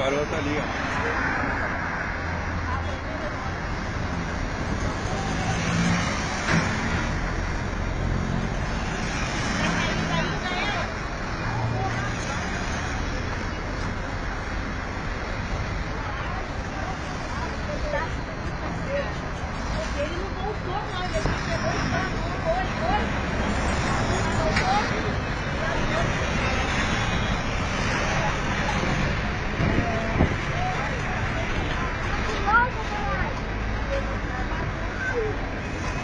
parou, tá ali, ó. あっ。